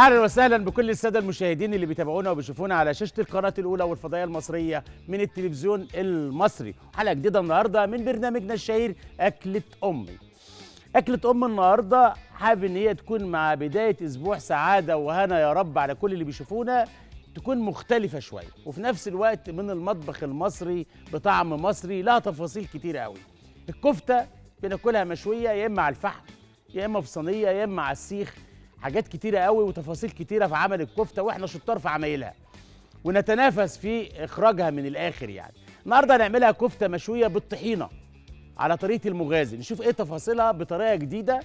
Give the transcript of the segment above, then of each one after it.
أهلا وسهلا بكل السادة المشاهدين اللي بيتابعونا وبيشوفونا على شاشة القناة الأولى والفضائية المصرية من التلفزيون المصري. حلقه جديدة النهارده من برنامجنا الشهير أكلة أمي. أكلة ام النهارده حابب إن هي تكون مع بداية أسبوع سعادة وهنا يا رب على كل اللي بيشوفونا تكون مختلفة شوية. وفي نفس الوقت من المطبخ المصري بطعم مصري لها تفاصيل كتير قوي. الكفتة بناكلها مشوية يا إما على الفحم يا إما في صينية يا إما على السيخ. حاجات كتيرة قوي وتفاصيل كتيرة في عمل الكفتة وإحنا شطار في عمايلها. ونتنافس في إخراجها من الآخر يعني. النهارده هنعملها كفتة مشوية بالطحينة على طريقة المغازي. نشوف إيه تفاصيلها بطريقة جديدة.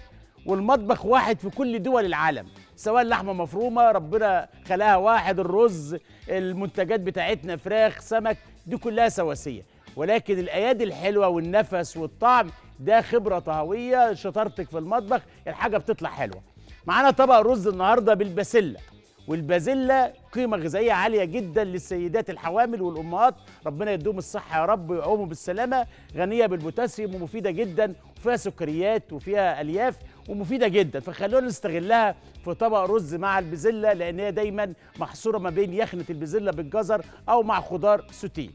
والمطبخ واحد في كل دول العالم. سواء لحمة مفرومة ربنا خلقها واحد الرز المنتجات بتاعتنا فراخ سمك دي كلها سواسية. ولكن الأيادي الحلوة والنفس والطعم ده خبرة طهوية شطارتك في المطبخ الحاجة بتطلع حلوة. معانا طبق رز النهارده بالبسله والبازيلا قيمة غذائية عالية جدا للسيدات الحوامل والأمهات. ربنا يدوم الصحة يا رب ويقوموا بالسلامة. غنية بالبوتاسيوم ومفيدة جدا وفيها سكريات وفيها ألياف ومفيدة جدا. فخلونا نستغلها في طبق رز مع البازيلا لأن هي دايما محصورة ما بين يخنة البازيلا بالجزر أو مع خضار سوتيه.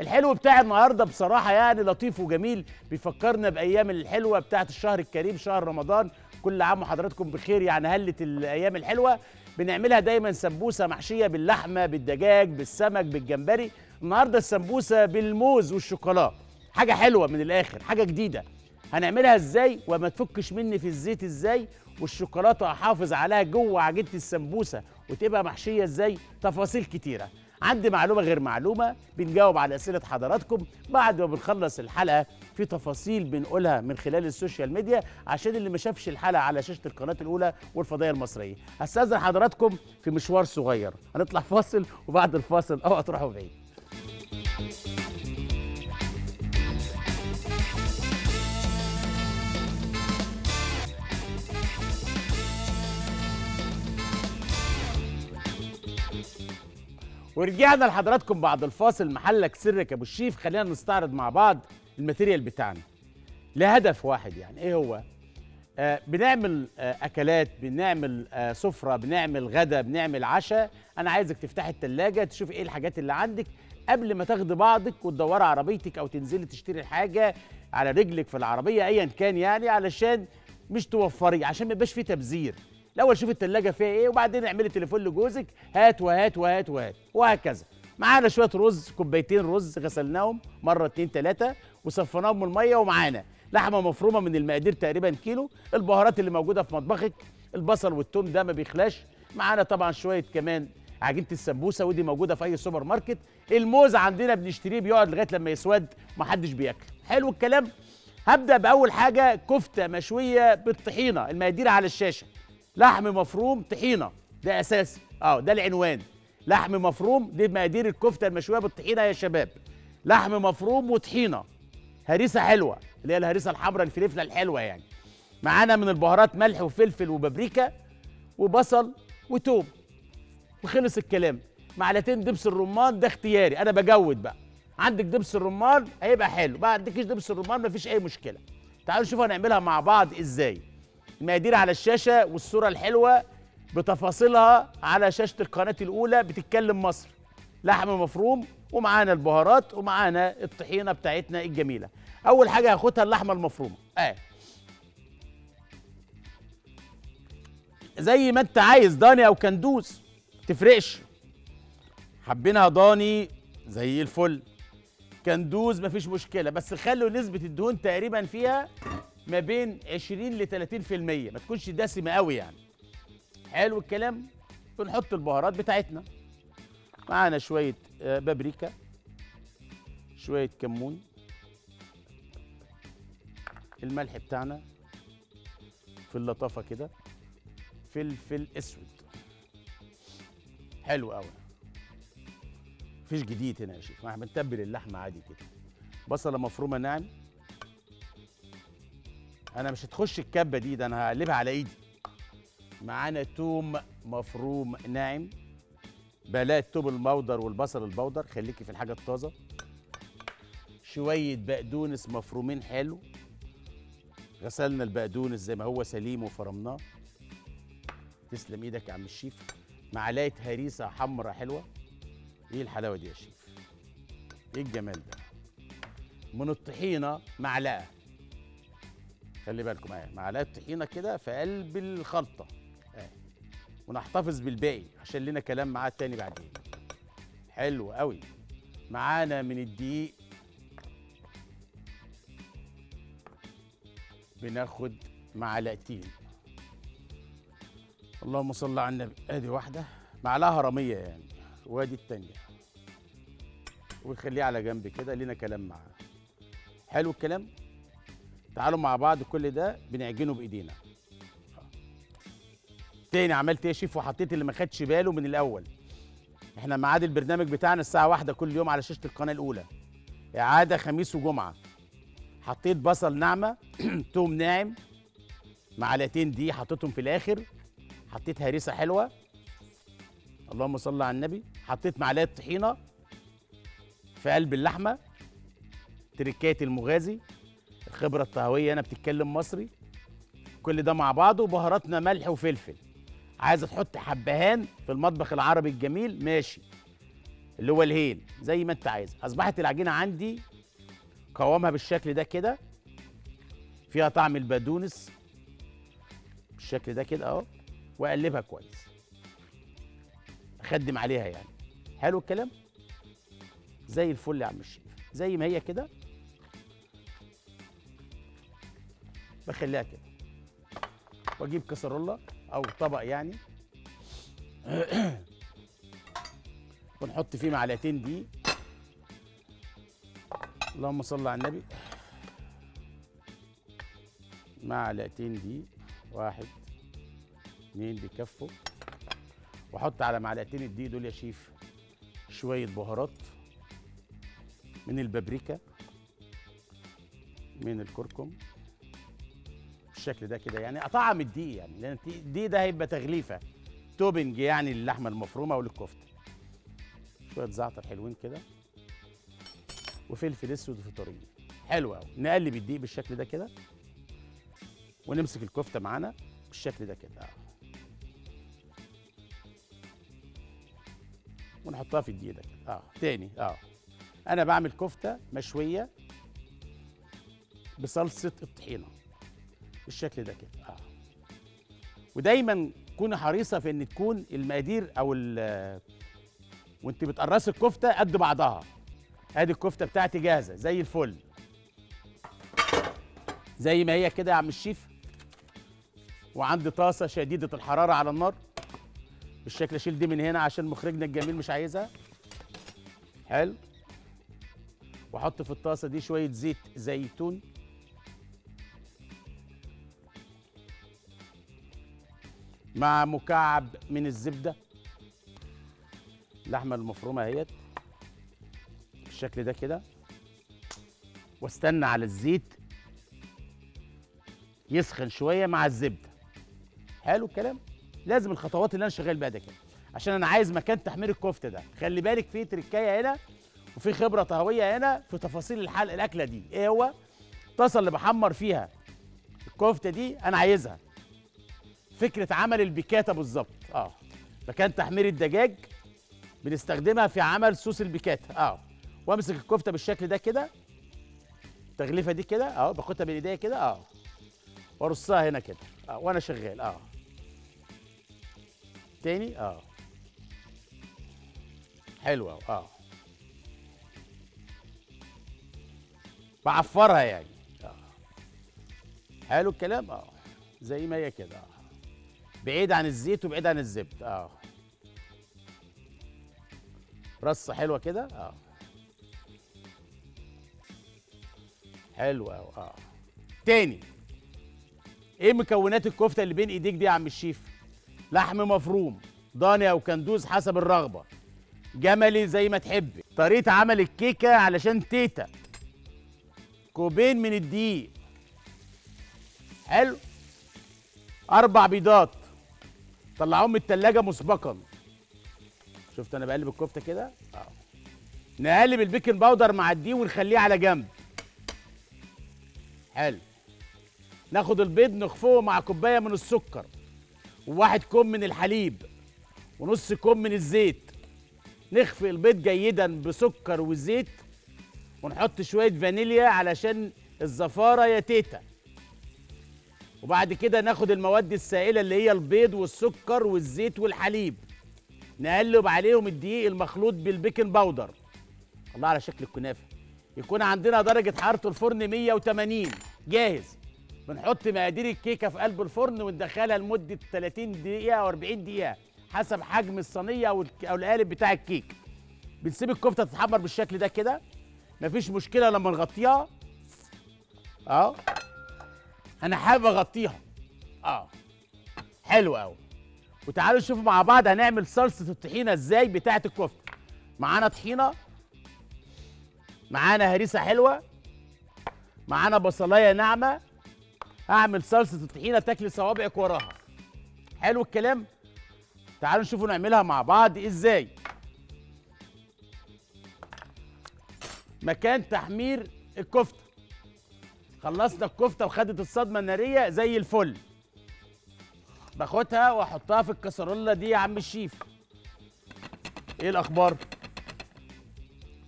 الحلو بتاع النهارده بصراحة يعني لطيف وجميل. بيفكرنا بأيام الحلوة بتاعت الشهر الكريم شهر رمضان. كل عام وحضراتكم بخير. يعني هلت الأيام الحلوة. بنعملها دايما سمبوسة محشية باللحمة بالدجاج بالسمك بالجمبري. النهارده السمبوسة بالموز والشوكولاته حاجة حلوة من الآخر حاجة جديدة. هنعملها إزاي؟ وما تفكش مني في الزيت إزاي؟ والشوكولاتة أحافظ عليها جوه عجينة السمبوسة. وتبقى محشية إزاي؟ تفاصيل كتيرة. عندي معلومة غير معلومة بنجاوب على أسئلة حضراتكم بعد ما بنخلص الحلقة في تفاصيل بنقولها من خلال السوشيال ميديا عشان اللي ما شافش الحلقة على شاشة القناة الأولى والفضائية المصرية. هستاذن حضراتكم في مشوار صغير. هنطلع فاصل وبعد الفاصل اوعى تروحوا بعيد. ورجعنا لحضراتكم بعد الفاصل. محلك سرك أبو الشيف. خلينا نستعرض مع بعض ال material بتاعنا. لهدف واحد يعني إيه هو؟ آه بنعمل آه أكلات بنعمل آه سفرة بنعمل غدا بنعمل عشاء. أنا عايزك تفتحي التلاجة تشوفي إيه الحاجات اللي عندك قبل ما تاخدي بعضك وتدوري عربيتك أو تنزلي تشتري الحاجة على رجلك في العربية ايا كان يعني علشان مش توفري عشان ما يبقاش فيه تبذير. الأول شوف التلاجة فيها إيه وبعدين اعملي تليفون لجوزك. هات وهات وهات وهات وهكذا. معانا شوية رز كوبايتين رز غسلناهم مرة اتنين تلاتة وصفيناهم من المية ومعانا. لحمة مفرومة من المقادير تقريبا كيلو. البهارات اللي موجودة في مطبخك البصل والثوم ده ما بيخلاش. معانا طبعا شوية كمان عجينة السمبوسة ودي موجودة في أي سوبر ماركت. الموز عندنا بنشتريه بيقعد لغاية لما يسود محدش بياكله. حلو الكلام. هبدأ بأول حاجة كفتة مشوية بالطحينة المقادير على الشاشة. لحم مفروم طحينة. ده اساسي آه ده العنوان. لحم مفروم دي مقادير الكفتة المشوية بالطحينة يا شباب. لحم مفروم وطحينة. هريسة حلوة اللي هي الهريسة الحمراء الفلفلة الحلوة يعني. معانا من البهارات ملح وفلفل وبابريكا وبصل وتوم. وخلص الكلام. معلقتين دبس الرمان ده اختياري. أنا بجود بقى. عندك دبس الرمان هيبقى حلو. ما عندكش دبس الرمان مفيش أي مشكلة. تعالوا نشوف هنعملها مع بعض إزاي. المقادير على الشاشة والصورة الحلوة بتفاصيلها على شاشة القناة الأولى بتتكلم مصر. لحم مفروم ومعانا البهارات ومعانا الطحينة بتاعتنا الجميلة. أول حاجة هاخدها اللحمة المفرومة. آه. زي ما أنت عايز ضاني أو كندوز تفرقش حبينها ضاني زي الفل. كندوز مفيش مشكلة بس خلوا نسبة الدهون تقريبا فيها ما بين 20 ل 30% ما تكونش دسمة قوي يعني. حلو الكلام. بنحط البهارات بتاعتنا. معانا شوية آه، بابريكا. شوية كمون. الملح بتاعنا. في اللطافه كده. فلفل أسود. حلو قوي. مفيش جديد هنا يا شيخ. إحنا بنتبل اللحمة عادي كده. بصلة مفرومة ناعم. أنا مش هتخش الكبة دي ده أنا هقلبها على إيدي. معانا توم مفروم ناعم بلاء التوم المودر والبصل البودر خليكي في الحاجة الطازة. شوية بقدونس مفرومين حلو. غسلنا البقدونس زي ما هو سليم وفرمناه. تسلم إيدك يا عم الشيف. معلقة هريسة حمرا حلوة. إيه الحلاوة دي يا شيف؟ إيه الجمال ده؟ من الطحينه معلقة. خلي بالكم اهي معلقة طحينة كده في قلب الخلطة. اهي ونحتفظ بالباقي عشان لنا كلام معاه تاني بعدين. حلو قوي. معانا من الدقيق. بناخد معلقتين. اللهم صل على النبي. ادي واحدة. معلقة هرمية يعني. وادي التانية. ونخليه على جنب كده لينا كلام معاه. حلو الكلام؟ تعالوا مع بعض كل ده بنعجنه بإيدينا. تاني عملت إيه شيف؟ وحطيت اللي ما خدش باله من الأول. إحنا ميعاد البرنامج بتاعنا الساعة واحدة كل يوم على شاشة القناة الأولى. إعادة خميس وجمعة. حطيت بصل ناعمة توم ناعم معلقتين دي حطيتهم في الآخر. حطيت هريسه حلوة. اللهم صل على النبي. حطيت معلقة طحينة في قلب اللحمة. تركات المغازي. الخبره الطهويه أنا بتتكلم مصري. كل ده مع بعضه وبهاراتنا ملح وفلفل. عايزه تحط حبهان في المطبخ العربي الجميل ماشي. اللي هو الهيل زي ما أنت عايز. أصبحت العجينة عندي قوامها بالشكل ده كده. فيها طعم البقدونس بالشكل ده كده أهو وأقلبها كويس. أخدم عليها يعني. حلو الكلام؟ زي الفل يا عم الشيف. زي ما هي كده. بخليها كده. وأجيب كسرولة أو طبق يعني. ونحط فيه معلقتين دي اللهم صل على النبي. معلقتين دي واحد اتنين بيكفوا وأحط على معلقتين الدقيق دول يا شيف شوية بهارات من البابريكا من الكركم. بالشكل ده كده يعني أطعم الدقيق يعني لأن الدقيق ده هيبقى تغليفة. توبنج يعني للحمه المفرومة وللكفته شوية زعتر حلوين كده. وفلفل أسود في طريق حلو قوي نقلب الدقيق بالشكل ده كده. ونمسك الكفتة معانا بالشكل ده كده. ونحطها في الدقيق ده كده. آه تاني. آه. أنا بعمل كفتة مشوية بصلصة الطحينة. بالشكل ده كده. آه. ودايما كوني حريصة في إن تكون المقادير أو ال وأنت بتقرصي الكفتة قد بعضها. أدي الكفتة بتاعتي جاهزة زي الفل. زي ما هي كده يا عم الشيف. وعندي طاسة شديدة الحرارة على النار. بالشكل اشيل دي من هنا عشان مخرجنا الجميل مش عايزها. حلو. وأحط في الطاسة دي شوية زيت زيتون. مع مكعب من الزبدة. اللحمه المفرومة اهيت. بالشكل ده كده. واستنى على الزيت يسخن شوية مع الزبدة. حلو الكلام؟ لازم الخطوات اللي أنا شغال بيها ده كده. عشان أنا عايز مكان تحمير الكفتة ده. خلي بالك في تركاية هنا وفي خبرة طهوية هنا في تفاصيل الحلقة الأكلة دي. إيه هو؟ الطاسه اللي بحمر فيها الكفتة دي أنا عايزها. فكرة عمل البيكاتا بالظبط. آه. مكان تحمير الدجاج بنستخدمها في عمل صوص البيكاتا. آه. وامسك الكفتة بالشكل ده كده التغليفة دي كده آه باخدها بايديا كده آه وأرصها هنا كده آه وأنا شغال آه. تاني آه. حلوة آه. بعفرها يعني آه. حلو الكلام؟ آه. زي ما هي كده آه. بعيد عن الزيت وبعيد عن الزبد آه. رصة حلوة كده؟ آه. حلوة أوي، آه. تاني. إيه مكونات الكفتة اللي بين إيديك دي يا عم الشيف؟ لحم مفروم ضاني أو كندوز حسب الرغبة. جملي زي ما تحبي طريقة عمل الكيكة علشان تيتا. كوبين من الدقيق. حلو. أربع بيضات. طلعوهم من التلاجة مسبقا. شفت أنا بقلب الكفتة كده؟ آه. نقلب ال baking powder مع الدقيق ونخليه على جنب. حلو. ناخد البيض نخفقه مع كوباية من السكر. وواحد كوب من الحليب. ونص كوب من الزيت. نخفق البيض جيدا بسكر وزيت. ونحط شوية فانيليا علشان الزفارة يا تيتا. وبعد كده ناخد المواد السائلة اللي هي البيض والسكر والزيت والحليب. نقلب عليهم الدقيق المخلوط بال baking powder. الله على شكل الكنافة. يكون عندنا درجة حرارة الفرن 180 جاهز. بنحط مقادير الكيكة في قلب الفرن وندخلها لمدة 30 دقيقة أو 40 دقيقة حسب حجم الصينية أو القالب بتاع الكيك. بنسيب الكفتة تتحمر بالشكل ده كده. مفيش مشكلة لما نغطيها. آه أنا حابب اغطيها آه. حلو قوي وتعالوا نشوف مع بعض هنعمل صلصة الطحينة إزاي بتاعة الكفتة. معانا طحينة. معانا هريسة حلوة. معانا بصلاية ناعمة. هعمل صلصة الطحينة تاكلي صوابعك وراها. حلو الكلام؟ تعالوا نشوفوا نعملها مع بعض إزاي. مكان تحمير الكفتة. خلصنا الكفته وخدت الصدمه الناريه زي الفل. باخدها واحطها في الكسرولة دي يا عم الشيف. إيه الاخبار؟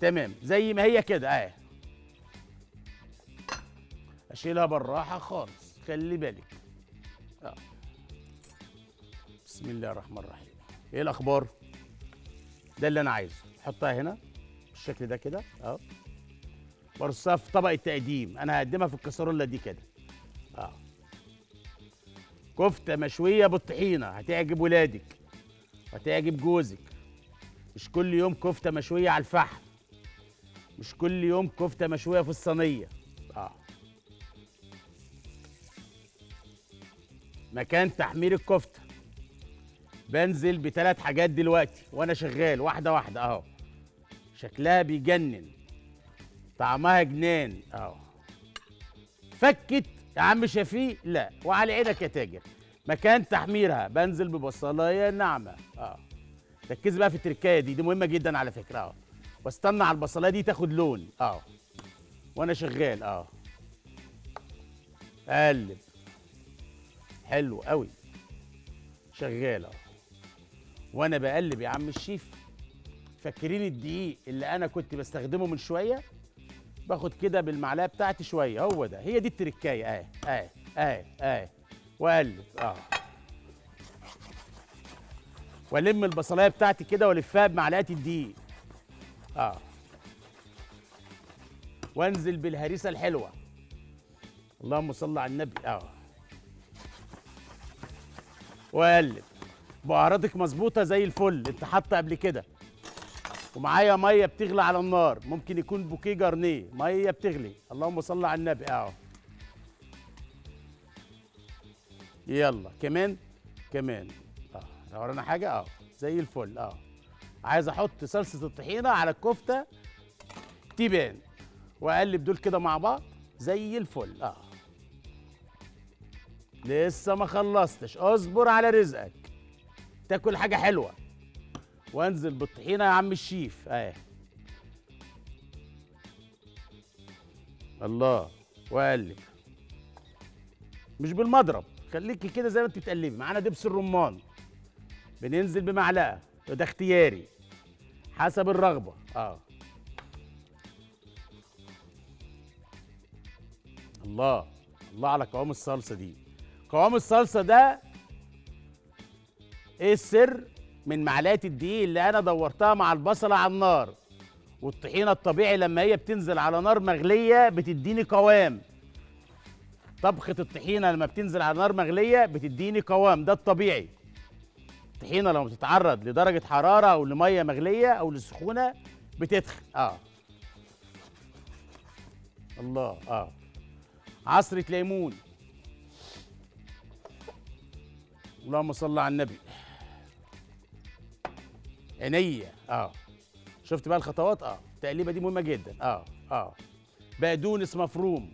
تمام زي ما هي كده اهي. اشيلها بالراحه خالص خلي بالك. آه. بسم الله الرحمن الرحيم. إيه الاخبار؟ ده اللي أنا عايزه. احطها هنا بالشكل ده كده آه وارصها في طبق التقديم. أنا هقدمها في الكسرولة دي كده. آه. كفتة مشوية بالطحينة. هتعجب ولادك. وهتعجب جوزك. مش كل يوم كفتة مشوية على الفحم. مش كل يوم كفتة مشوية في الصينية. آه. مكان تحمير الكفتة. بنزل بثلاث حاجات دلوقتي وأنا شغال. واحدة واحدة أهو. شكلها بيجنن. طعمها جنان. اهو فكت يا عم شفيق؟ لا. وعلى عينك يا تاجر. مكان تحميرها. بنزل ببصلاية. ناعمه آه ركزي بقى في التركاية دي. دي مهمة جدا على فكرة. آه واستنى على البصلاية دي تاخد لون. آه وأنا شغال. آه اقلب حلو قوي شغال آه وأنا بقلب يا عم الشيف. فاكرين الدقيق اللي أنا كنت بستخدمه من شوية؟ باخد كده بالمعلقة بتاعتي شوية. هو ده. هي دي التركاية. اهي اهي اهي اهي واقلب آه. والم البصلاية بتاعتي كده والفها بمعلقة الدقيق. آه. وانزل بالهريسة الحلوة. اللهم صل على النبي. آه. واقلب بهاراتك مظبوطة زي الفل. انت حاطه قبل كده. ومعايا مية بتغلي على النار. ممكن يكون بوكيه جارنيه مية بتغلي. اللهم صل على النبي أهو. يلا. كمان؟ كمان. آه. لو ورانا حاجة؟ آه. زي الفل. آه. عايز أحط صلصة الطحينة على الكفتة. تبان وأقلب دول كده مع بعض. زي الفل. آه. لسه ما خلصتش. اصبر على رزقك. تاكل حاجة حلوة. وانزل بالطحينة يا عم الشيف. اهي. الله واقلب مش بالمضرب خليكي كده زي ما انت بتقلبي. معانا دبس الرمان. بننزل بمعلقة. وده اختياري. حسب الرغبة. آه. الله الله على قوام الصلصة دي. قوام الصلصة ده إيه السر؟ من معلقة الدقيق اللي أنا دورتها مع البصلة على النار. والطحينة الطبيعي لما هي بتنزل على نار مغلية بتديني قوام. طبخة الطحينة لما بتنزل على نار مغلية بتديني قوام ده الطبيعي. الطحينة لما بتتعرض لدرجة حرارة أو لمية مغلية أو لسخونة بتتخن آه. الله آه. عصرة ليمون. اللهم صل على النبي. عينيا. آه. شفت بقى الخطوات؟ آه. التقليبة دي مهمة جدا. آه. آه. بقدونس مفروم.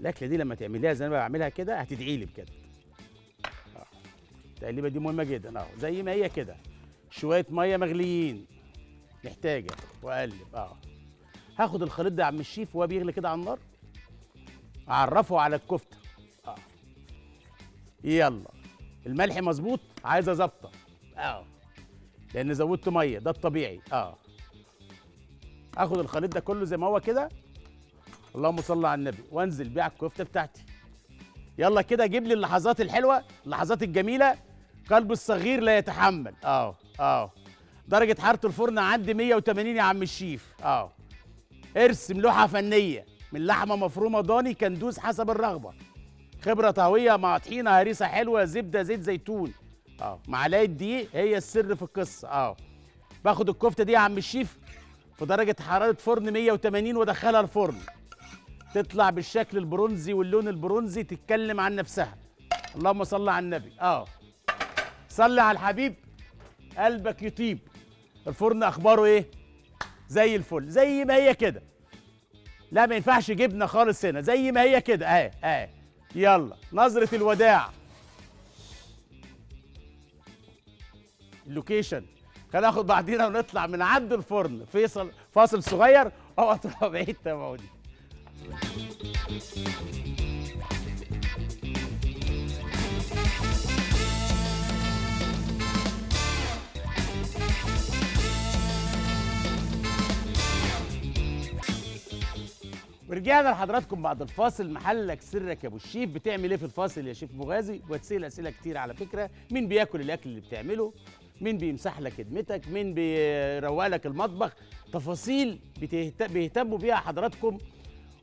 الأكلة دي لما تعمليها زي ما بعملها كده هتدعي لي بجد. آه. التقليبة دي مهمة جدا. آه. زي ما هي كده. شوية مية مغليين. محتاجة. وأقلب. آه. هاخد الخليط ده يا عم الشيف وهو بيغلي كده على النار. أعرفه على الكفتة. آه. يلا. الملح مظبوط عايزة ظابطه آه. لأن زودت مية ده الطبيعي. آه. آخد الخليط ده كله زي ما هو كده. اللهم صل على النبي. وانزل بيه على الكفتة بتاعتي. يلا كده جيب لي اللحظات الحلوة اللحظات الجميلة. قلب الصغير لا يتحمل. آه. آه. درجة حرارة الفرن عندي 180 يا عم الشيف. آه. ارسم لوحة فنية من لحمة مفرومة ضاني كندوز حسب الرغبة. خبرة طهويه مع طحينة هريسة حلوة زبدة زيت زيتون. آه معلقه دقيق هي السر في القصة. آه باخد الكفتة دي يا عم الشيف في درجة حرارة فرن 180 وادخلها الفرن. تطلع بالشكل البرونزي واللون البرونزي تتكلم عن نفسها. اللهم صل على النبي. آه. صلي على الحبيب. قلبك يطيب. الفرن أخباره إيه؟ زي الفل زي ما هي كده. لا ما ينفعش جبنة خالص هنا زي ما هي كده. اهي اهي يلا نظرة الوداع. اللوكيشن خلينا ناخد بعضينا ونطلع من عند الفرن. فيصل فاصل صغير أطلع بعيد تابعوني ورجعنا لحضراتكم بعد الفاصل. محلك سرك يا أبو الشيف. بتعمل إيه في الفاصل يا شيف مغازي؟ وتسال أسئلة كتير على فكرة. مين بياكل الأكل اللي بتعمله؟ مين بيمسح لك خدمتك؟ مين بيروق لك المطبخ؟ تفاصيل. بيهتموا بيها حضراتكم.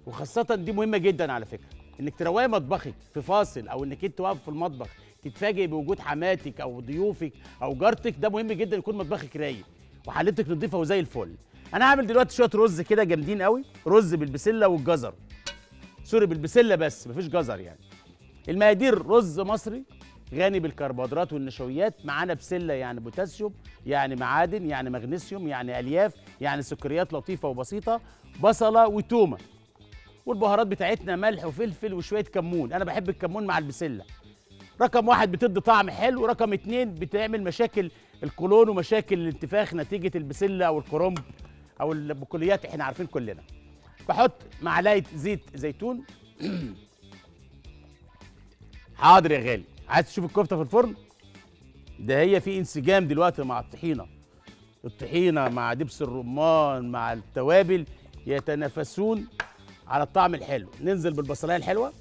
وخاصة دي مهمة جدا على فكرة. إنك تروقي مطبخك في فاصل أو إنك أنت واقف في المطبخ تتفاجئ بوجود حماتك أو ضيوفك أو جارتك ده مهم جدا يكون مطبخك رايق وحالتك نظيفة وزي الفل. أنا هعمل دلوقتي شوية رز كده جامدين قوي رز بالبسله والجزر. سوري بالبسله بس مفيش جزر يعني. المقادير رز مصري غني بالكربوهيدرات والنشويات معانا بسله يعني بوتاسيوم يعني معادن يعني مغنيسيوم يعني ألياف يعني سكريات لطيفة وبسيطة بصلة وتومة. والبهارات بتاعتنا ملح وفلفل وشوية كمون. أنا بحب الكمون مع البسلة. رقم واحد بتدي طعم حلو رقم اتنين بتعمل مشاكل القولون ومشاكل الانتفاخ نتيجة البسلة أو الكرنب. أو البقوليات إحنا عارفين كلنا. بحط معلقة زيت زيتون. حاضر يا غالي. عايز تشوف الكفتة في الفرن؟ ده هي في انسجام دلوقتي مع الطحينة. الطحينة مع دبس الرمان مع التوابل يتنافسون على الطعم الحلو. ننزل بالبصلاية الحلوة.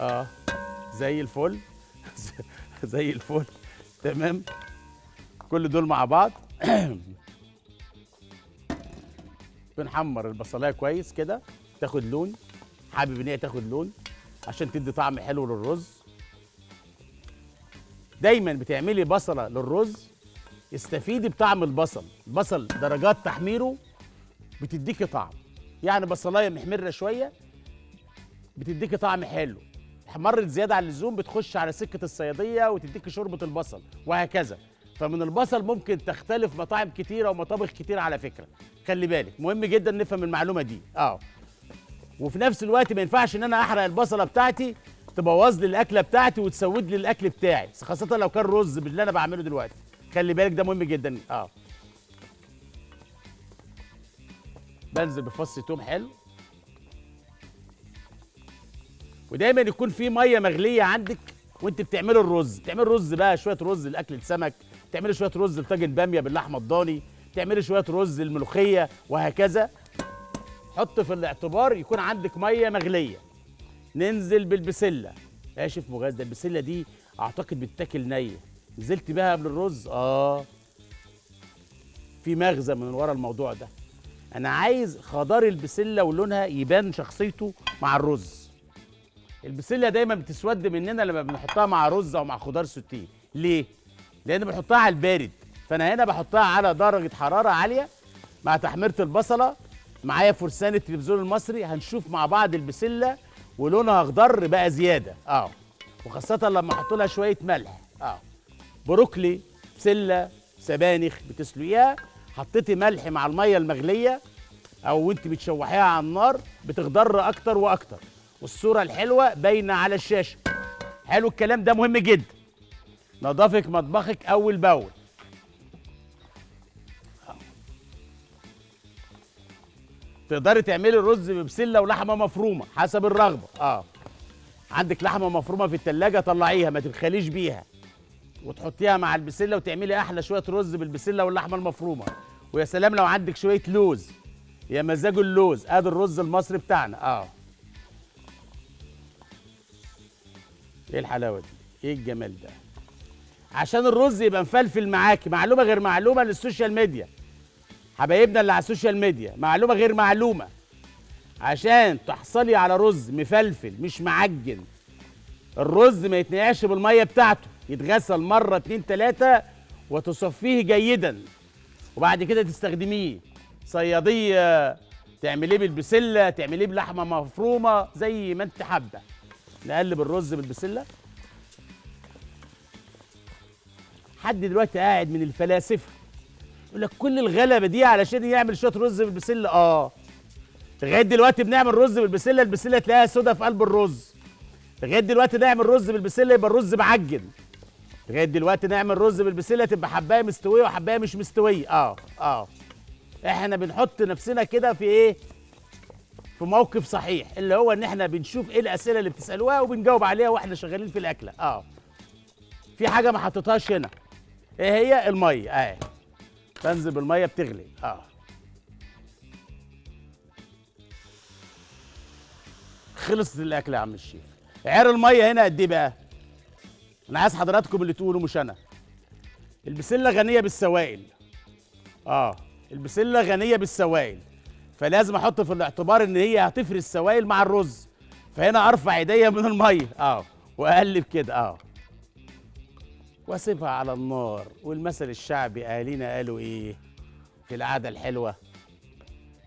آه زي الفل. زي الفل. تمام؟ كل دول مع بعض. بنحمر البصلاية كويس كده تاخد لون. حابب إن هي تاخد لون عشان تدي طعم حلو للرز. دايما بتعملي بصلة للرز استفيدي بطعم البصل. البصل درجات تحميره بتديكي طعم. يعني بصلاية محمرة شوية بتديكي طعم حلو. احمرت زيادة عن اللزوم بتخش على سكة الصيادية وتديكي شوربة البصل وهكذا. فمن البصل ممكن تختلف مطاعم كتيرة ومطابخ كتيرة على فكرة. خلي بالك. مهم جدا نفهم المعلومة دي. آه. وفي نفس الوقت ما ينفعش إن أنا أحرق البصلة بتاعتي تبوظ لي الأكلة بتاعتي وتسود لي الأكل بتاعي. خاصة لو كان رز باللي أنا بعمله دلوقتي. خلي بالك ده مهم جدا. آه. بنزل بفص توم حلو. ودايما يكون في مية مغلية عندك وأنت بتعملي الرز. تعملي رز بقى شوية رز لاكل سمك. تعملي شوية رز لطاجن بامية باللحمة الضاني. تعملي شوية رز الملوخية وهكذا. حط في الاعتبار يكون عندك مية مغلية. ننزل بالبسلة. يا شيف مغاز ده البسلة دي أعتقد بتتاكل نية. نزلت بيها قبل الرز؟ آه. في مغزى من ورا الموضوع ده. أنا عايز خضار البسلة ولونها يبان شخصيته مع الرز. البسلة دايما بتسود مننا لما بنحطها مع رز أو مع خضار سوتيه ليه؟ لأن بنحطها على البارد. فانا هنا بحطها على درجة حرارة عالية مع تحميرة البصلة. معايا فرسان التلفزيون المصري هنشوف مع بعض البسلة ولونها أخضر بقى زيادة. آه. وخاصة لما أحط لها شوية ملح. آه. بروكلي بسلة سبانخ بتسلقيها حطيتي ملح مع المية المغلية أو وأنت بتشوحيها على النار بتخضر أكتر وأكتر. والصورة الحلوة باينة على الشاشة. حلو الكلام ده مهم جدا. نظافك مطبخك أول بأول. تقدري تعملي الرز ببسلة ولحمة مفرومة حسب الرغبة. آه. عندك لحمة مفرومة في التلاجة طلعيها ما تبخليش بيها. وتحطيها مع البسلة وتعملي أحلى شوية رز بالبسلة واللحمة المفرومة. ويا سلام لو عندك شوية لوز. يا مزاج اللوز. آدي الرز المصري بتاعنا. آه. إيه الحلاوة دي؟ إيه الجمال ده؟ عشان الرز يبقى مفلفل معاكي. معلومة غير معلومة لل social media. حبايبنا اللي على ال social media معلومة غير معلومة. عشان تحصلي على رز مفلفل مش معجن الرز ما يتنقعش بالمية بتاعته يتغسل مرة اتنين تلاتة وتصفيه جيدا. وبعد كده تستخدميه. صيادية تعمليه بالبسلة تعمليه بلحمة مفرومة زي ما انت حابة. نقلب الرز بالبسلة. حد دلوقتي قاعد من الفلاسفة. يقول لك كل الغلبة دي علشان يعمل شوية رز بالبسلة. آه. لغاية دلوقتي بنعمل رز بالبسلة البسلة تلاقيها سودا في قلب الرز. لغاية دلوقتي نعمل رز بالبسلة يبقى الرز معجن. لغاية دلوقتي نعمل رز بالبسلة تبقى حباية مستوية وحباية مش مستوية. آه آه. إحنا بنحط نفسنا كده في إيه؟ في موقف صحيح اللي هو إن إحنا بنشوف إيه الأسئلة اللي بتسألوها وبنجاوب عليها وإحنا شغالين في الأكلة. آه. في حاجة ما حطيتهاش هنا. إيه هي؟ المية. آه. بنزل بالمية بتغلي. آه. خلصت الأكل يا عم الشيف عير المية هنا قد إيه بقى؟ أنا عايز حضراتكم اللي تقولوا مش أنا. البسلة غنية بالسوائل. آه. البسلة غنية بالسوائل. فلازم أحط في الاعتبار إن هي هتفرز سوائل مع الرز. فهنا أرفع إيديا من المية. آه. وأقلب كده. آه. واسيبها على النار. والمثل الشعبي أهالينا قالوا إيه؟ في القعدة الحلوة.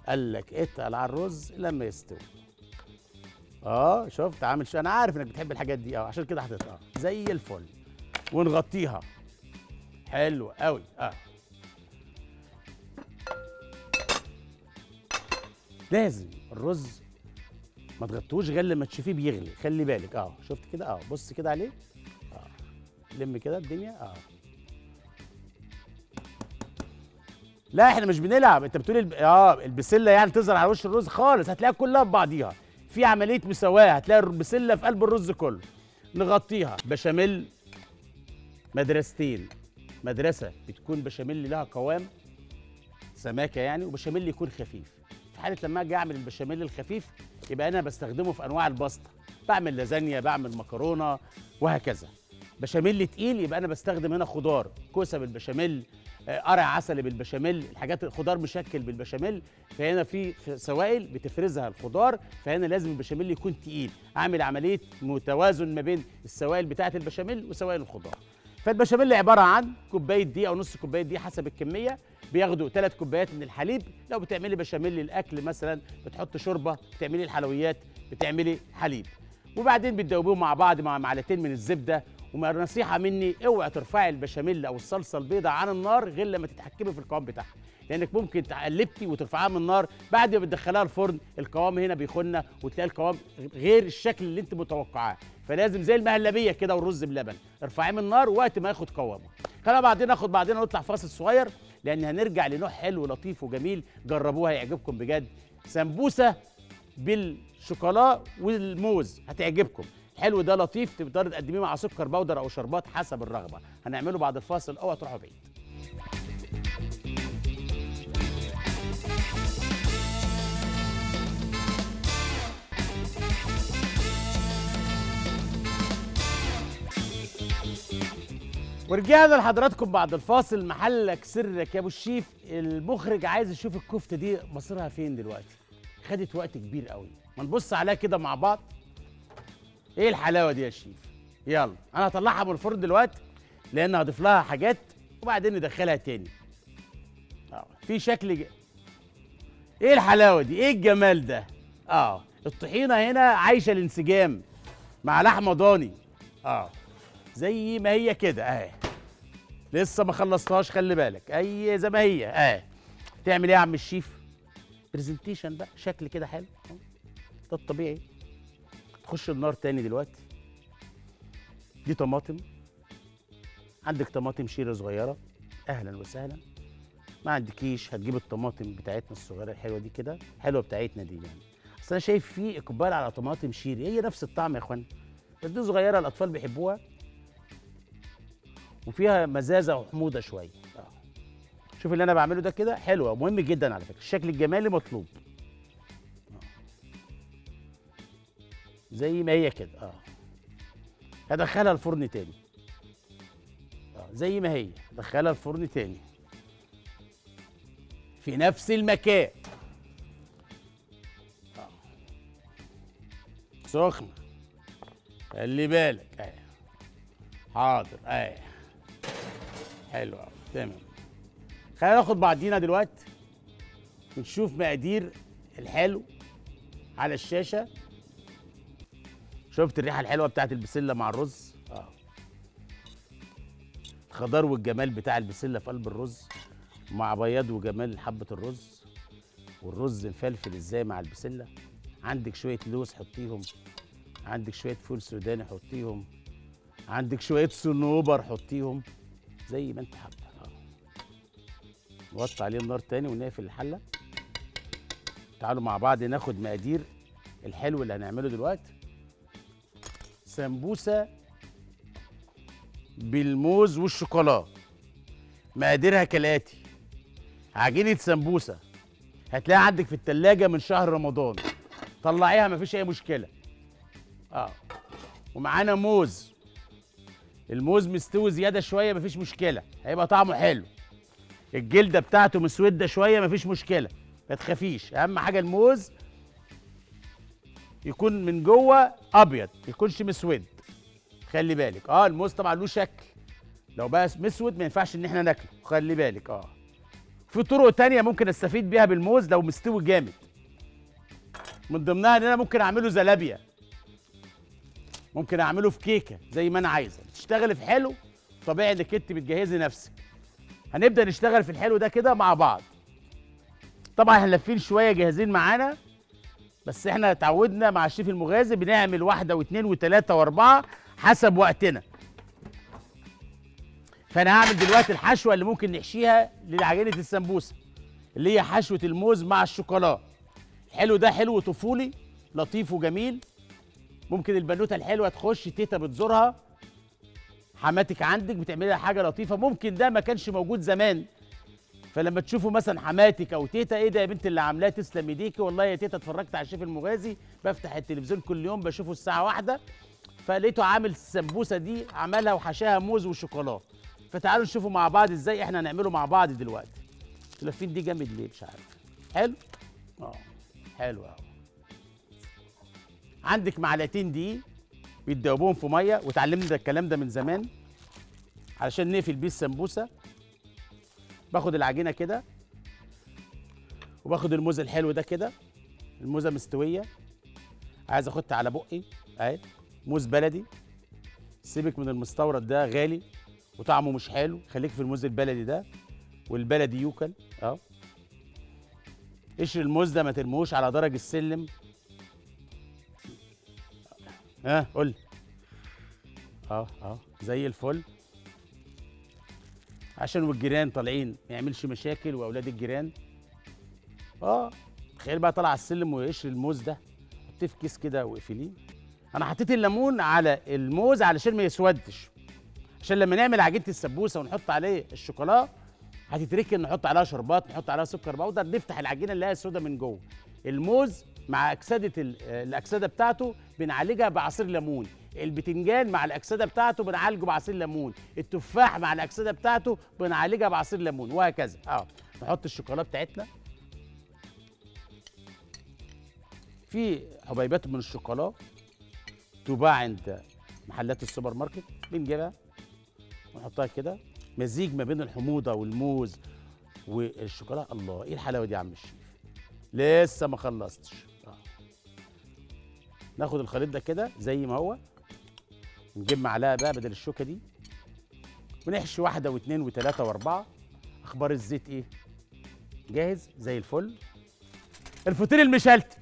قال لك اتقل على الرز لما يستوي. آه شفت؟ عامل شو؟ أنا عارف إنك بتحب الحاجات دي آه عشان كده حطيتها. زي الفل. ونغطيها. حلو قوي آه. لازم الرز ما تغطوش غير لما تشوفيه بيغلي. خلي بالك. آه شفت كده؟ آه. بص كده عليه. لم كده الدنيا؟ آه. لا إحنا مش بنلعب. أنت بتقول الب... آه البسلة يعني تظهر على وش الرز خالص. هتلاقيها كلها ببعضيها في عملية مساواة. هتلاقي البسله في قلب الرز كله. نغطيها. بشاميل مدرستين. مدرسة بتكون بشاميل لها قوام سماكة يعني وبشاميل يكون خفيف. في حالة لما أجي أعمل البشاميل الخفيف يبقى أنا بستخدمه في أنواع الباستا. بعمل لازانيا بعمل مكرونة وهكذا. بشاميل تقيل يبقى أنا بستخدم هنا خضار. كوسة بالبشاميل آه، قرع عسل بالبشاميل الحاجات الخضار مشكل بالبشاميل. فهنا في سوائل بتفرزها الخضار فهنا لازم البشاميل يكون تقيل. أعمل عملية متوازن ما بين السوائل بتاعة البشاميل وسوائل الخضار. فالبشاميل عبارة عن كوباية دقيق أو نص كوباية دقيق حسب الكمية. بياخدوا ثلاث كوبايات من الحليب. لو بتعملي بشاميل للأكل مثلا بتحط شوربة بتعملي الحلويات بتعملي حليب. وبعدين بتدوبوهم مع بعض مع معلقتين من الزبدة ونصيحه مني اوعي ترفعي البشاميل أو الصلصة البيضاء عن النار غير لما تتحكمي في القوام بتاعها. لأنك ممكن تقلبتي وترفعها من النار بعد ما بتدخليها الفرن القوام هنا بيخن وتلاقي القوام غير الشكل اللي انت متوقعاه. فلازم زي المهلبية كده والرز بلبن ارفعيه من النار وقت ما ياخد قوامه. خلينا بعدين ناخد بعدين نطلع فاصل صغير لأن هنرجع لنوع حلو لطيف وجميل جربوها هيعجبكم بجد. سمبوسة بالشوكولا والموز هتعجبكم. الحلو ده لطيف تقدر تقدميه مع سكر بودر أو شربات حسب الرغبة. هنعمله بعد الفاصل اوعى تروحوا بعيد. ورجعنا لحضراتكم بعد الفاصل. محلك سرك يا أبو الشيف. المخرج عايز يشوف الكفتة دي مصيرها فين دلوقتي؟ خدت وقت كبير قوي. ما نبص عليها كده مع بعض. إيه الحلاوة دي يا شيف يلا أنا هطلعها من الفرن دلوقتي لأن هضيف لها حاجات وبعدين ندخلها تاني. آه في شكل ج... إيه الحلاوة دي؟ إيه الجمال ده؟ آه الطحينة هنا عايشة الانسجام مع لحمة ضاني. آه زي ما هي كده أهي. لسه ما خلصتهاش خلي بالك. أي زي ما هي أهي. تعمل إيه يا عم الشيف؟ برزنتيشن بقى شكل كده حلو. أهو. ده الطبيعي. تخش النار تاني دلوقتي. دي طماطم. عندك طماطم شيرة صغيرة. أهلا وسهلا. ما عندكيش هتجيب الطماطم بتاعتنا الصغيرة الحلوة دي كده حلوة بتاعتنا دي يعني. أصل أنا شايف في إقبال على طماطم شيري هي نفس الطعم يا إخوان بس دي صغيرة الأطفال بيحبوها. وفيها مزازة وحموضة شوية. آه. شوف اللي أنا بعمله ده كده حلوة مهم جدا على فكرة. الشكل الجمالي مطلوب. زي ما هي كده. آه. هدخلها الفرن تاني. آه زي ما هي. هدخلها الفرن تاني. في نفس المكان. آه. سخنة. خلي بالك. اهي حاضر. اهي حلو قوي تمام. خلينا ناخد بعضينا دلوقتي ونشوف مقادير الحلو على الشاشة. شفت الريحة الحلوة بتاعت البسلة مع الرز؟ آه. الخضار والجمال بتاع البسلة في قلب الرز مع بياض وجمال حبة الرز والرز مفلفل إزاي مع البسلة. عندك شوية لوز حطيهم عندك شوية فول سوداني حطيهم عندك شوية صنوبر حطيهم زي ما انت حابة. نوطي عليه النار تاني ونقفل الحلة. تعالوا مع بعض ناخد مقادير الحلو اللي هنعمله دلوقتي. سمبوسة بالموز والشوكولاته مقاديرها كالآتي. عجينة سمبوسة. هتلاقيها عندك في التلاجة من شهر رمضان. طلعيها مفيش أي مشكلة. آه. ومعانا موز. الموز مستوي زيادة شوية مفيش مشكلة. هيبقى طعمه حلو. الجلدة بتاعته مسودة شوية مفيش مشكلة. ما تخافيش. أهم حاجة الموز يكون من جوه أبيض ما يكونش مسود. خلي بالك. آه الموز طبعا له شكل. لو بقى مسود ما ينفعش إن إحنا ناكله. خلي بالك. آه. في طرق تانية ممكن أستفيد بيها بالموز لو مستوي جامد. من ضمنها إن أنا ممكن أعمله زلابيا ممكن أعمله في كيكة زي ما أنا عايزه تشتغلي في حلو طبيعي إنك أنت بتجهزي نفسك. هنبدأ نشتغل في الحلو ده كده مع بعض. طبعا إحنا شوية جاهزين معانا. بس إحنا اتعودنا مع الشيف المغازي بنعمل واحدة واثنين وثلاثة واربعة حسب وقتنا. فأنا هعمل دلوقتي الحشوة اللي ممكن نحشيها لعجينه السمبوسة اللي هي حشوة الموز مع الشوكولاته الحلو ده حلو طفولي لطيف وجميل. ممكن البنوتة الحلوة تخش تيتا بتزورها. حماتك عندك بتعملي لها حاجة لطيفة. ممكن ده ما كانش موجود زمان. فلما تشوفوا مثلا حماتك أو تيتا إيه ده يا بنت اللي عاملاه؟ تسلم إيديكي. والله يا تيتا اتفرجت على الشيف المغازي بفتح التلفزيون كل يوم بشوفه الساعة واحدة فلقيته عامل السمبوسة دي عملها وحشاها موز وشوكولاتة. فتعالوا نشوفوا مع بعض إزاي إحنا هنعمله مع بعض دلوقتي. لافين دي جامد ليه؟ مش عارف. حلو؟ آه. حلو قوي عندك معلقتين دقيق بيتدوبوهم في مية وتعلمنا الكلام ده من زمان علشان نقفل بيه السمبوسة. باخد العجينة كده وباخد الموز الحلو ده كده الموزة مستوية. عايز اخدها على بقي أهي موز بلدي. سيبك من المستورد ده غالي وطعمه مش حلو. خليك في الموز البلدي ده والبلدي يوكل. أهو. قشر الموز ده ما ترموش على درج السلم. ها قول آه آه زي الفل. عشان والجيران طالعين ما يعملش مشاكل وأولاد الجيران. آه تخيل بقى طالع على السلم ويقشر الموز ده حطيه في كيس كده واقفليه أنا حطيت الليمون على الموز علشان ما يسودش. عشان لما نعمل عجينة السمبوسه ونحط عليه الشوكولاته هتتركي نحط عليها شربات نحط عليها سكر بودر نفتح العجينة نلاقيها سودا من جوه. الموز مع أكسدة ال- الأكسدة بتاعته بنعالجها بعصير ليمون. البتنجان مع الأكسدة بتاعته بنعالجه بعصير ليمون. التفاح مع الأكسدة بتاعته بنعالجها بعصير ليمون وهكذا. آه نحط الشوكولاتة بتاعتنا. في حبيبات من الشوكولاتة تباع عند محلات السوبر ماركت بنجيبها ونحطها كده. مزيج ما بين الحموضة والموز والشوكولاتة. الله إيه الحلاوة دي يا عم الشيف؟ لسه ما خلصتش. آه. ناخد الخليط ده كده زي ما هو. نجيب معلقه بقى بدل الشوكة دي. ونحشي واحدة واثنين وثلاثه وأربعة. أخبار الزيت إيه؟ جاهز؟ زي الفل. الفطير المشلتت.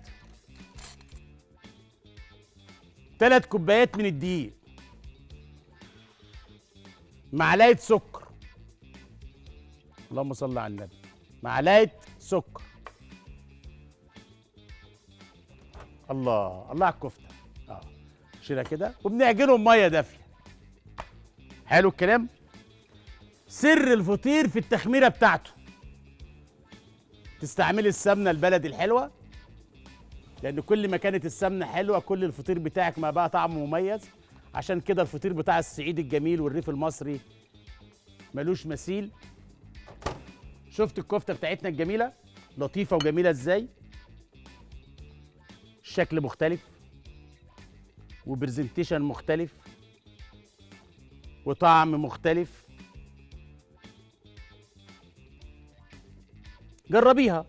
ثلاث كوبايات من الدقيق. معلقة سكر. اللهم صل على النبي. معلقة سكر. الله الله على الكفتة. شيلها كده وبنعجنهم ميه دافية. حلو الكلام؟ سر الفطير في التخميرة بتاعته. تستعملي السمنة البلدي الحلوة لأن كل ما كانت السمنة حلوة كل الفطير بتاعك ما بقى طعمه مميز. عشان كده الفطير بتاع الصعيد الجميل والريف المصري ملوش مثيل. شفت الكفتة بتاعتنا الجميلة؟ لطيفة وجميلة إزاي؟ الشكل مختلف. و presentation مختلف. وطعم مختلف. جربيها.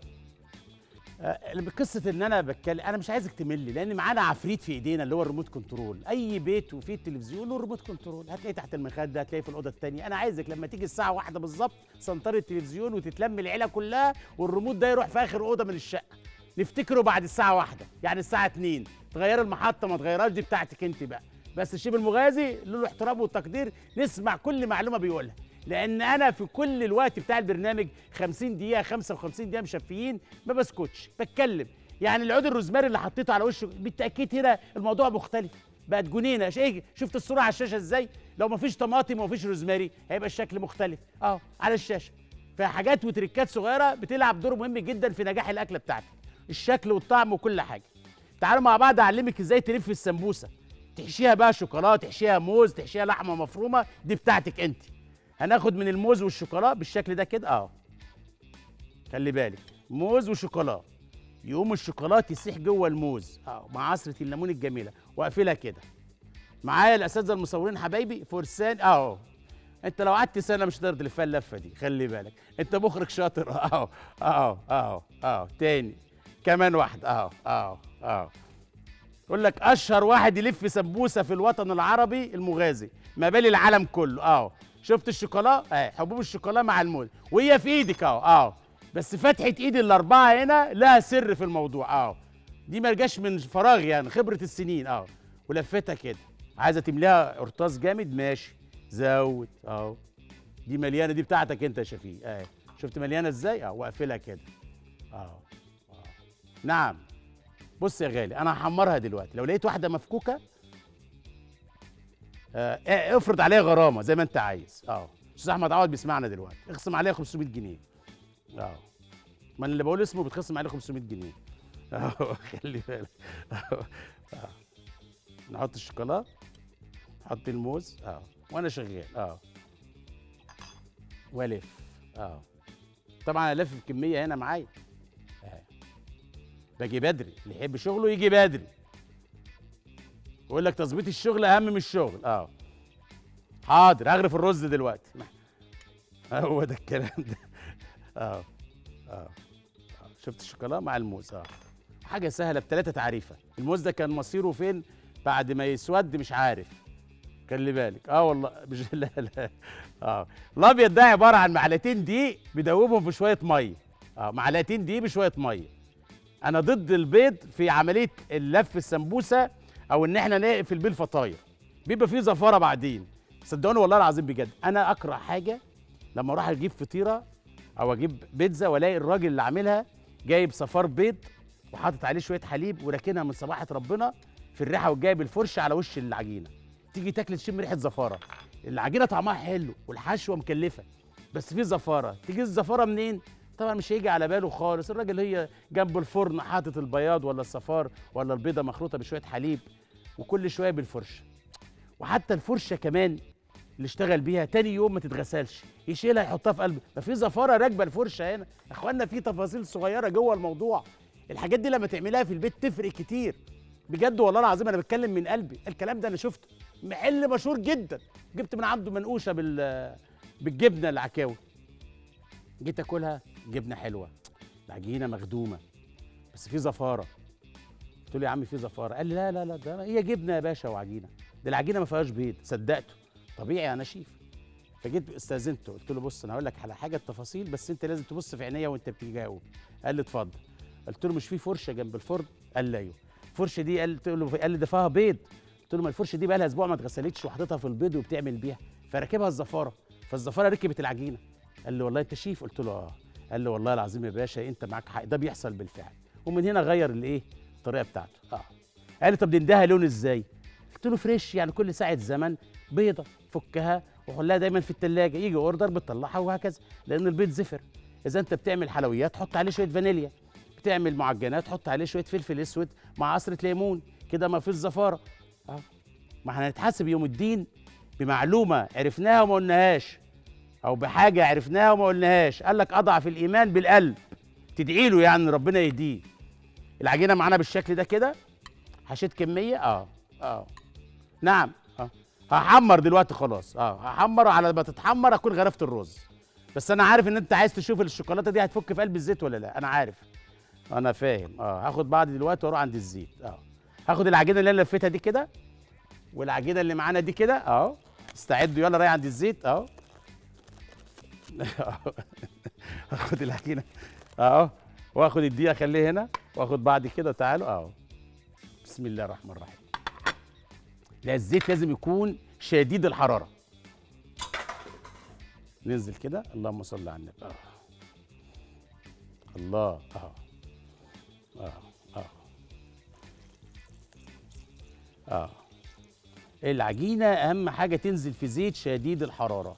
آه، قصه إن أنا بتكلم أنا مش عايزك تملي لأن معانا عفريت في إيدينا اللي هو ال remote control أي بيت وفيه التلفزيون له remote control هتلاقيه تحت المخدة هتلاقيه في الأوضة الثانية أنا عايزك لما تيجي الساعة واحدة بالظبط center التلفزيون وتتلم العيلة كلها والريموت ده يروح في آخر أوضة من الشقة. نفتكره بعد الساعة واحدة يعني الساعة 2 تغير المحطة ما تغيرهاش دي بتاعتك انت بقى. بس الشيب المغازي له الاحترام والتقدير نسمع كل معلومة بيقولها. لأن أنا في كل الوقت بتاع البرنامج 50 دقيقة 55 دقيقة مشفيين ما بسكتش بتكلم. يعني العود الروزماري اللي حطيته على وشه بالتأكيد هنا الموضوع مختلف. بقت جنينة. شيء شفت الصورة على الشاشة إزاي؟ لو ما فيش طماطم وما فيش روزماري هيبقى الشكل مختلف. آه على الشاشة. فحاجات وتريكات صغيرة بتلعب دور مهم جدا في نجاح الأكلة بتاعتك. الشكل والطعم وكل حاجة. تعالوا مع بعض أعلمك إزاي تلف السمبوسة. تحشيها بقى شوكولاتة تحشيها موز تحشيها لحمة مفرومة دي بتاعتك أنت. هناخد من الموز والشوكولاتة بالشكل ده كده آه خلي بالك موز وشوكولاتة. يقوم الشوكولاتة يسيح جوه الموز آه مع عصرة الليمون الجميلة. واقفلها كده. معايا الأساتذة المصورين حبايبي فرسان أهو. أنت لو قعدت سنة مش هتقدر تلفها اللفة دي خلي بالك. أنت مخرج شاطر أهو أهو أهو أهو. تاني. كمان واحد. أهو أهو أهو. يقول لك أشهر واحد يلف سمبوسه في الوطن العربي المغازي. ما بالي العالم كله. أهو. شفت الشوكولا؟ اهي حبوب الشوكولا مع الموز. وهي في إيدك أهو أهو. بس فتحه إيد الأربعة هنا لها سر في الموضوع. أهو. دي ما جاش من فراغ يعني خبرة السنين. أهو. ولفتها كده. عايزة تمليها قرطاس جامد؟ ماشي. زود. أهو. دي مليانة. دي بتاعتك أنت يا شفيق. اهي شفت مليانة إزاي؟ آه واقفلها كده. أهو. نعم. بص يا غالي أنا هحمرها دلوقتي. لو لقيت واحدة مفكوكة آه افرض عليها غرامة زي ما أنت عايز. آه. أستاذ أحمد عوض بيسمعنا دلوقتي. اخصم عليها 500 جنيه. آه. ما اللي بقول اسمه بيتخصم عليه 500 جنيه. آه خلي بالك. آه. نحط الشوكولاته نحط الموز. آه. وأنا شغال. آه. والف. آه. طبعا ألف بكمية هنا معايا. آه. باجي بدري اللي يحب شغله يجي بدري. يقول لك تظبيط الشغل أهم من الشغل. آه. حاضر هغرف الرز دلوقتي. هو ده الكلام ده. آه. آه. شفت الشوكولاته مع الموز. آه. حاجة سهلة بثلاثه تعريفة. الموز ده كان مصيره فين؟ بعد ما يسود مش عارف. خلي بالك. آه والله. مش لا لا. آه. الأبيض ده عبارة عن معلقتين دقيق بدوبهم في شوية مية. آه. معلقتين دقيق بشوية مية. أنا ضد البيض في عملية اللف السمبوسة أو ان إحنا نقفل بيه الفطاير بيبقى فيه زفارة بعدين. صدقوني والله العظيم بجد. أنا اكره حاجة لما أروح أجيب فطيرة أو أجيب بيتزا والاقي الراجل اللي عاملها جايب صفار بيض وحاطط عليه شوية حليب وراكنها من صباحة ربنا في الريحة وجايب الفرشة على وش العجينة. تيجي تاكل تشم ريحة زفارة. العجينة طعمها حلو والحشوة مكلفة. بس في زفارة. تيجي الزفارة منين؟ طبعا مش هيجي على باله خالص. الراجل هي جنب الفرن حاطط البياض ولا الصفار ولا البيضة مخلوطه بشوية حليب وكل شوية بالفرشة. وحتى الفرشة كمان اللي اشتغل بيها تاني يوم ما تتغسلش. يشيلها يحطها في قلبه ما في زفارة راكبة الفرشة هنا. يا إخوانا في تفاصيل صغيرة جوه الموضوع. الحاجات دي لما تعملها في البيت تفرق كتير. بجد والله العظيم أنا بتكلم من قلبي. الكلام ده أنا شفته. محل مشهور جدا. جبت من عنده منقوشة بال بالجبنة العكاوي. جيت أكلها. جبنة حلوة العجينة مخدومة بس في زفارة. قلت له يا عم في زفارة؟ قال لي لا لا لا ده هي جبنة يا باشا وعجينة. ده العجينة ما فيهاش بيض صدقته. طبيعي أنا شيف فجيت استأذنته قلت له بص أنا هقول لك على حاجة التفاصيل بس أنت لازم تبص في عينيا وأنت بتجاوب. قال لي اتفضل. قلت له مش في فرشة جنب الفرن؟ قال لي أيوه. الفرشه دي؟ قلت له قال لي ده فيها بيض. قلت له ما الفرشة دي بقى لها أسبوع ما اتغسلتش وحطيتها في البيض وبتعمل بيها. فراكبها الزفارة. فالزفارة ركبت العجينة. قال لي والله انت شيف قلت له آه. قال لي والله العظيم يا باشا انت معاك حق. ده بيحصل بالفعل. ومن هنا غير الايه؟ الطريقة بتاعته. آه. قال لي طب نديها لون إزاي؟ قلت له fresh يعني كل ساعة زمن بيضة فكها وخليها دايما في التلاجة. يجي order بتطلعها وهكذا لأن البيض زفر. إذا أنت بتعمل حلويات حط عليه شوية فانيليا. بتعمل معجنات حط عليه شوية فلفل أسود مع عصرة ليمون كده ما فيش زفارة. آه. ما إحنا هنتحاسب يوم الدين بمعلومة عرفناها وما قلناهاش. أو بحاجة عرفناها وما قلناهاش. قال لك أضعف الإيمان بالقلب. تدعي له يعني ربنا يهديه. العجينة معانا بالشكل ده كده؟ حشيت كمية؟ آه. آه. نعم. آه. هحمر دلوقتي خلاص. آه. هحمر على ما تتحمر أكون غرفت الرز. بس أنا عارف إن أنت عايز تشوف الشوكولاتة دي هتفك في قلب الزيت ولا لا؟ أنا عارف. أنا فاهم. آه. هاخد بعض دلوقتي وأروح عند الزيت. آه. هاخد العجينة اللي أنا لفيتها دي كده والعجينة اللي معانا دي كده اهو استعدوا. يلا رايح عند الزيت. اهو هاخد العجينه اهو وآخد الدقيقة اخليه هنا. وآخد بعد كده تعالوا. اهو بسم الله الرحمن الرحيم. لا الزيت لازم يكون شديد الحرارة. ننزل كده. اللهم صل على النبي. آه. الله. آه. آه. آه. آه. العجينة أهم حاجة تنزل في زيت شديد الحرارة.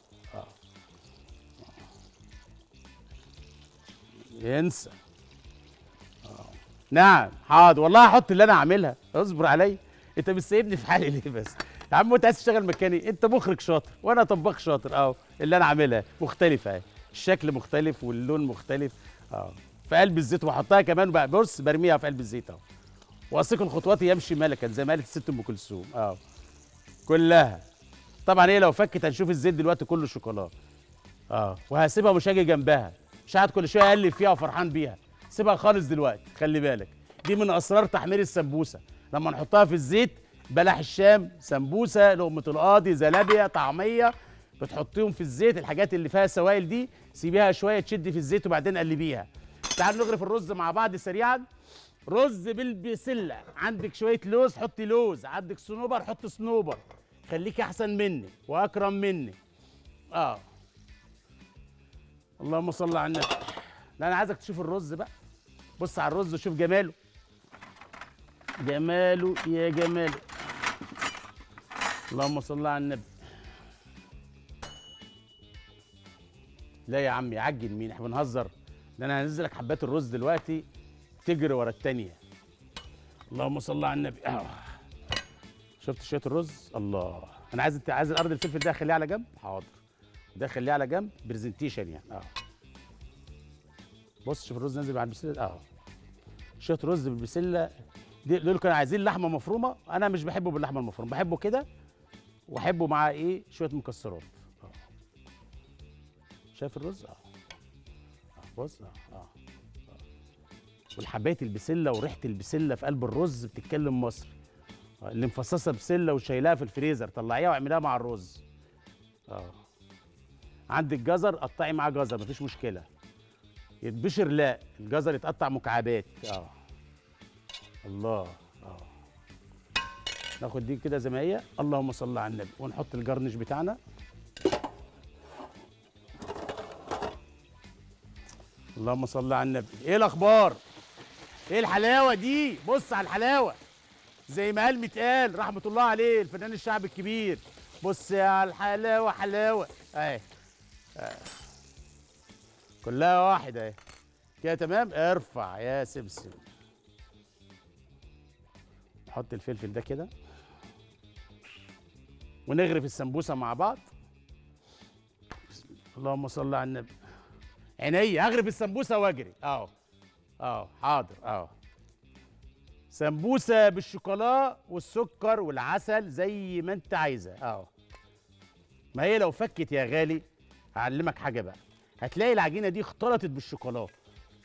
ينسى آه. نعم حاضر. والله هحط اللي أنا عاملها اصبر عليا أنت مش سايبني في حالي ليه بس؟ يا عم أنت عايز تشتغل مكاني؟ أنت مخرج شاطر وأنا طباخ شاطر. آه اللي أنا عاملها مختلفة أهي. الشكل مختلف واللون مختلف. آه في قلب الزيت واحطها كمان بقى. بص برميها في قلب الزيت أهو. واثق الخطوات يمشي ملكا زي ما قالت الست أم كلثوم. آه كلها. طبعا هي لو فكت هنشوف الزيت دلوقتي كله شوكولاتة. آه وهسيبها مش هاجي جنبها. مش قاعد كل شوية اقلب فيها وفرحان بيها. سيبها خالص دلوقتي خلي بالك. دي من أسرار تحمير السمبوسة. لما نحطها في الزيت بلح الشام سمبوسة لقمة القاضي زلابيا طعمية بتحطيهم في الزيت. الحاجات اللي فيها سوائل دي سيبيها شوية تشد في الزيت وبعدين قلبيها. تعالوا نغرف الرز مع بعض سريعا. رز بالبسلة. عندك شوية لوز حطي لوز. عندك صنوبر حط صنوبر. خليك أحسن مني وأكرم مني. آه. اللهم صل على النبي. لا أنا عايزك تشوف الرز بقى. بص على الرز وشوف جماله. جماله يا جماله. اللهم صل على النبي. لا يا عم يعجل مين؟ إحنا بنهزر. ده أنا هنزلك حبات الرز دلوقتي تجري ورا التانية. اللهم صل على النبي. آه. شفت شوية الرز؟ الله. أنا عايز انت عايز الأرض الفلفل ده اخليه على جنب؟ حاضر. ده خليه على جنب برزنتيشن يعني. آه. بص شوف الرز نازل مع البسله آه. شوية رز بالبسلة. دول كانوا عايزين لحمة مفرومة. أنا مش بحبه باللحمة المفرومة. بحبه كده وأحبه معاه إيه؟ شوية مكسرات. آه. شايف الرز؟ آه. آه، بص. آه. آه. آه. والحباية البسلة وريحة البسلة في قلب الرز بتتكلم مصر آه، اللي مفصصة بسلة وشايلاها في الفريزر. طلعيها واعمليها مع الرز. آه. عندك جزر قطعي معاه جزر مفيش مشكلة. يتبشر لا الجزر يتقطع مكعبات. آه. الله. آه. ناخد دي كده زي ما هي اللهم صل على النبي. ونحط الجرنش بتاعنا. اللهم صل على النبي. إيه الأخبار؟ إيه الحلاوة دي؟ بص على الحلاوة. زي ما قال متقال رحمة الله عليه الفنان الشعب الكبير. بص يا الحلاوة حلاوة. أهي. كلها واحدة اهي. كده تمام؟ ارفع يا سمسم. نحط الفلفل ده كده. ونغرف السمبوسة مع بعض. اللهم صل على النبي. عينيا هغرف السمبوسة واجري. اهو اهو حاضر اهو. سمبوسة بالشوكولا والسكر والعسل زي ما انت عايزة. اهو. ما هي لو فكت يا غالي هعلمك حاجة بقى. هتلاقي العجينة دي اختلطت بالشوكولا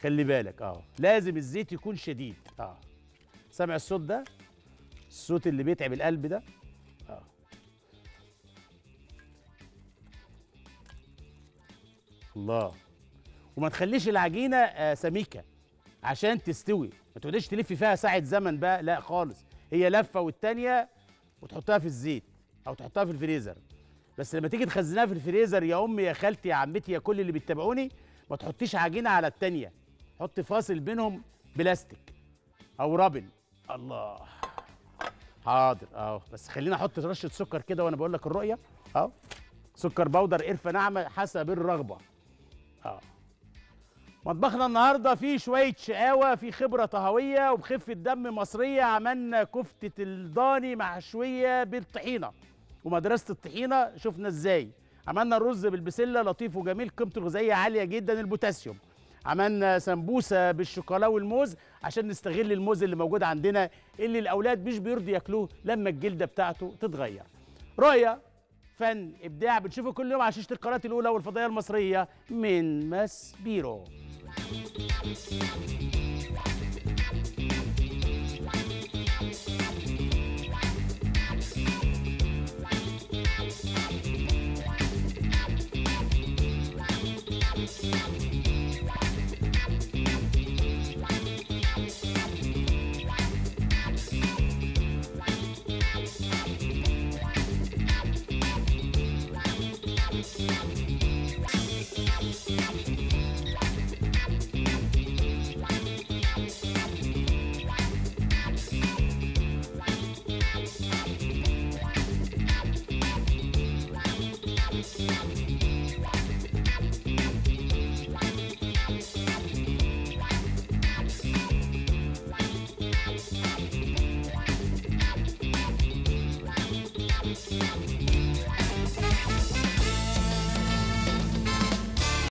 خلي بالك آه. لازم الزيت يكون شديد. آه. سامع الصوت ده؟ الصوت اللي بيتعب القلب ده؟ آه. الله. وما تخليش العجينة آه سميكة عشان تستوي. ما تقعدش تلف فيها ساعة زمن بقى لا خالص. هي لفة والتانية وتحطها في الزيت أو تحطها في الفريزر. بس لما تيجي تخزنها في الفريزر يا أمي يا خالتي يا عمتي يا كل اللي بيتابعوني ما تحطيش عجينة على التانية. حط فاصل بينهم بلاستيك أو رابن. الله. حاضر. أهو. بس خليني أحط رشة سكر كده وأنا بقول لك الرؤية. أهو. سكر بودر قرفة ناعمة حسب الرغبة. آه مطبخنا النهارده فيه شوية شقاوة فيه خبرة طهوية وبخفة دم مصرية عملنا كفتة الضاني محشوية بالطحينة. ومدرسة الطحينة شفنا إزاي. عملنا الرز بالبسلة لطيف وجميل قيمته الغذائية عالية جدا البوتاسيوم. عملنا سمبوسة بالشوكولا والموز عشان نستغل الموز اللي موجود عندنا اللي الأولاد مش بيرضوا ياكلوه لما الجلدة بتاعته تتغير. رؤيه فن إبداع بنشوفه كل يوم على شاشة القناة الأولى والفضائية المصرية من ماس بيرو.